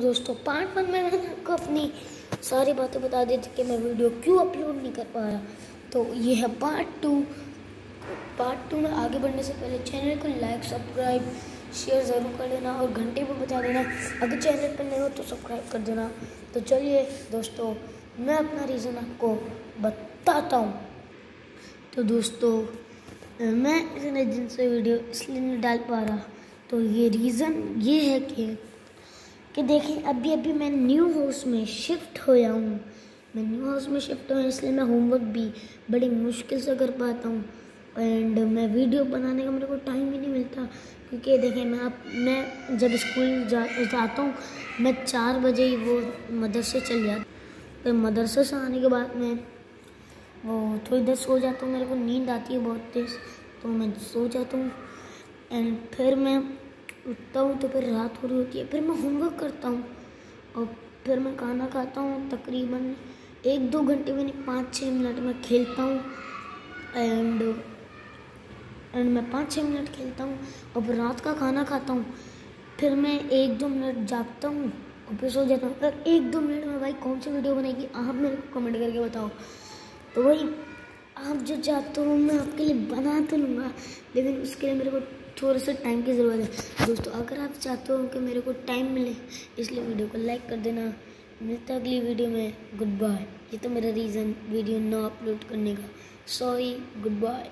दोस्तों part one में मैंने आपको अपनी सारी बातें बता दी थी कि मैं वीडियो क्यों अपलोड नहीं कर पा रहा तो ये है पार्ट टू पार्ट टू में आगे बढ़ने से पहले चैनल को लाइक सब्सक्राइब शेयर ज़रूर कर देना और घंटे पर बता देना। अगर चैनल पर नहीं हो तो सब्सक्राइब कर देना। तो चलिए दोस्तों, मैं अपना रीज़न आपको बताता हूँ। तो दोस्तों, मैं इतने दिन से वीडियो इसलिए नहीं डाल पा रहा। तो ये रीज़न ये है कि कि देखें अभी अभी मैं न्यू हाउस में शिफ्ट होया हूँ। मैं न्यू हाउस में शिफ्ट हुआ इसलिए मैं होमवर्क भी बड़ी मुश्किल से कर पाता हूँ। एंड मैं वीडियो बनाने का मेरे को टाइम ही नहीं मिलता, क्योंकि देखें मैं आप मैं जब स्कूल जा, जाता हूँ, मैं चार बजे ही वो मदरसे चल जाता फिर मदरसे से आने के बाद मैं वो थोड़ी देर सो जाता हूँ, मेरे को नींद आती है बहुत तेज़ तो मैं सो जाता हूँ। एंड फिर मैं उठता हूँ तो फिर रात हो रही होती है। फिर मैं होमवर्क करता हूँ और फिर मैं खाना खाता हूँ तकरीबन एक दो घंटे में नहीं, पाँच छः मिनट में खेलता हूँ। एंड एंड मैं पाँच छः मिनट खेलता हूँ और फिर रात का खाना खाता हूँ। फिर मैं एक दो मिनट जागता हूँ और फिर सो जाता हूँ। एक दो मिनट में भाई कौन सी वीडियो बनेगी, आप मेरे को कमेंट करके बताओ। तो वही आप जो चाहते हो, मैं आपके लिए बना तो लूँगा, लेकिन उसके लिए मेरे को थोड़ा सा टाइम की ज़रूरत है। दोस्तों, अगर आप चाहते हो कि मेरे को टाइम मिले, इसलिए वीडियो को लाइक कर देना। मिलता अगली वीडियो में। गुड बाय ये तो मेरा रीज़न वीडियो ना अपलोड करने का। Sorry good bye